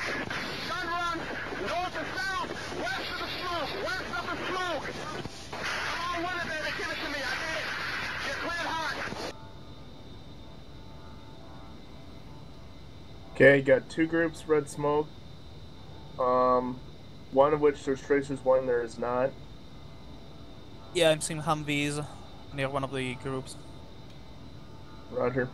smoke. Gun run. North to south. West of the smoke. West of the smoke. Come on with it, baby. Give it to me. I need it. You're cleared hot. Okay, got two groups, red smoke. Um, one of which there's tracers, one there is not. Yeah, I'm seeing Humvees near one of the groups. Roger.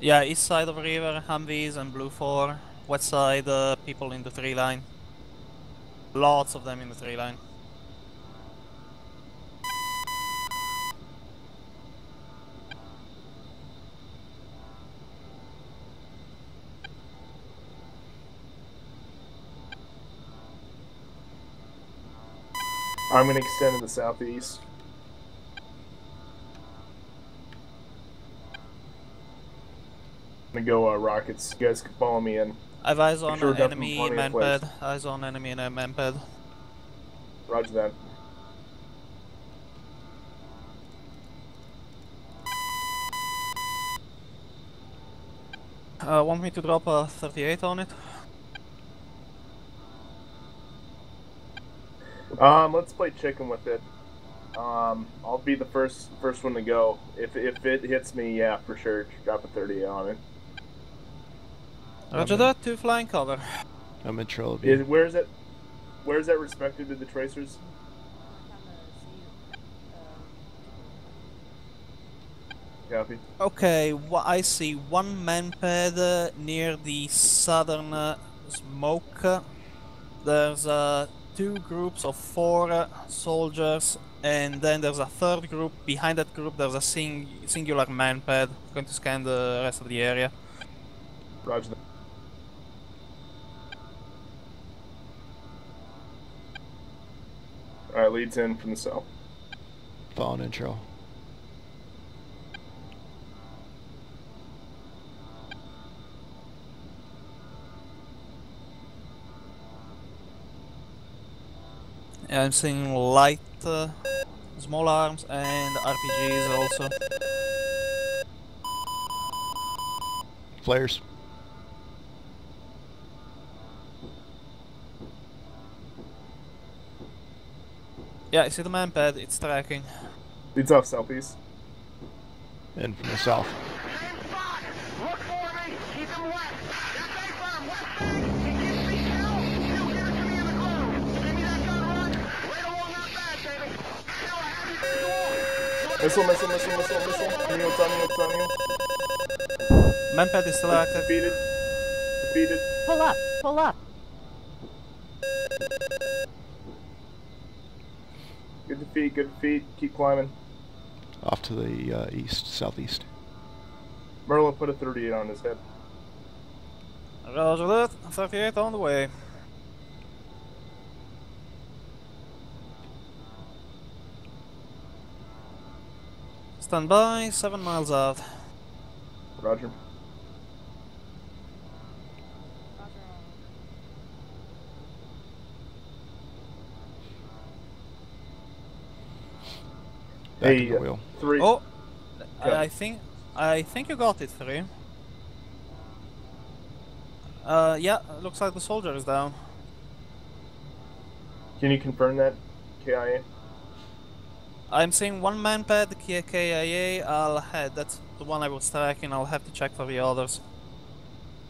Yeah, east side of river, Humvees and Blue 4. West side, uh, people in the three line. Lots of them in the three line. I'm gonna extend to the southeast. I'm gonna go uh, rockets. You guys can follow me in. I've eyes on sure an got them enemy of manpad. Eyes on enemy in a manpad. Roger that. Uh, want me to drop a 38 on it? Um, let's play chicken with it. Um, I'll be the first first one to go. If if it hits me, yeah, for sure, drop a 30 on it. Roger in. that, two flying cover. I'm in Trilby. Is, where is it? Where is that respective to the tracers? Copy. Okay, wha I see one manpad uh, near the southern uh, smoke. There's uh, two groups of four uh, soldiers, and then there's a third group. Behind that group, there's a sing singular manpad. Going to scan the rest of the area. Roger that. Alright, leads in from the south. Following intro. Yeah, I'm seeing light, uh, small arms, and RPGs also. Flares. Yeah, I see the manpad. It's tracking. Leads off southeast. In from the south. Same spot. Look for me. Keep him wet. That's A firm. West side. He gives me still. Still give it to me in the glove. Give me that gun run. Right along that bag, baby. Still a heavy visual. Missile, missile, missile, missile, missile. On you, it's on you, it's on you. Manpad is still active. Defeated. Defeated. Pull up, pull up. Good defeat, good defeat. Keep climbing. Off to the uh, east, southeast. Merlo put a 38 on his head. Roger that. 38 on the way. Stand by, 7 miles out. Roger. Back Hey, in the wheel. Three. Oh, Go. I think I think you got it, three. Uh, yeah, looks like the soldier is down. Can you confirm that, KIA? I'm seeing one man pad, the Kia KIA. I'll head. That's the one I was tracking. I'll have to check for the others.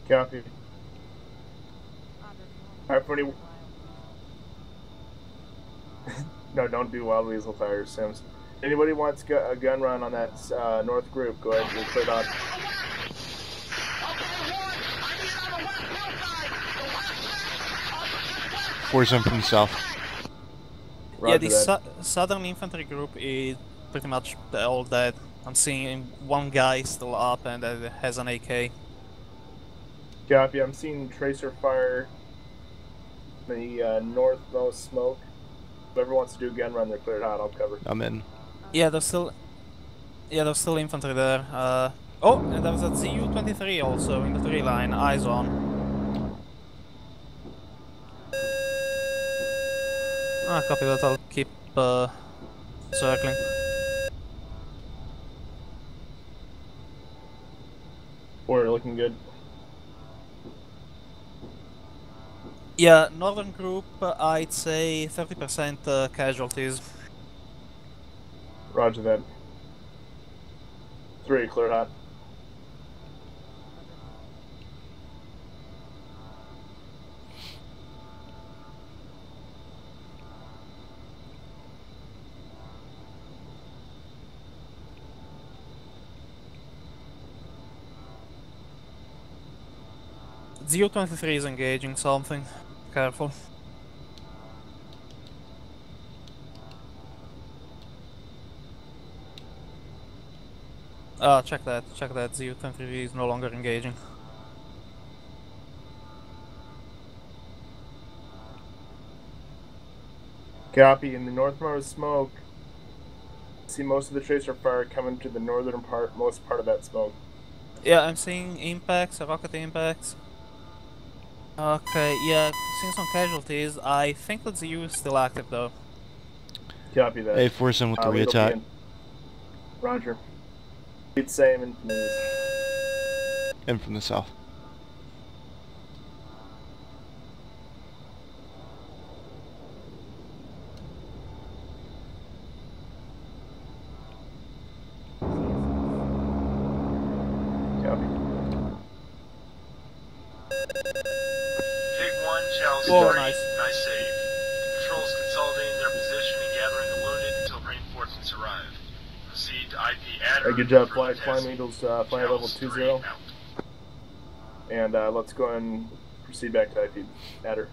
Copy. Alright, for any... no, don't do wild weasel tires, Sims. Anybody wants gu- a gun run on that uh, north group, go ahead, we'll put it on. Okay, one. I need it on the west hillside. The west side. Fours in from the south. yeah, the su- southern infantry group is pretty much all dead. I'm seeing one guy still up and uh, has an AK. Copy, I'm seeing tracer fire the uh, northmost smoke. Whoever wants to do a gun run, they're cleared out. I'll cover. I'm in. Yeah, there's still. Yeah, there's still infantry there. Uh, oh, and there's a ZU-23 also in the tree line. Eyes on. Ah, copy that. I'll keep uh, circling. We're looking good. Yeah, northern group, uh, I'd say 30% uh, casualties. Roger that. Three, clear hot. ZU-23 is engaging something. Careful. Ah, check that, check that. ZU-23 is no longer engaging. Copy. In the northmost smoke, see most of the tracer fire coming to the northern part, most part of that smoke. Yeah, I'm seeing impacts, rocket impacts. Okay, yeah, seeing some casualties. I think that ZU is still active though. Copy that. Hey, force in with the Uh, lead reattack. Roger. Lead same and from the east. In from the south. Copy. Pig 1, Chalice Oh, nice. Proceed to IP adder. Hey, good job, fly, Flying. Eagles, uh, flying level Chalice 2 3 0. out. And uh, let's go and proceed back to IP. Adder.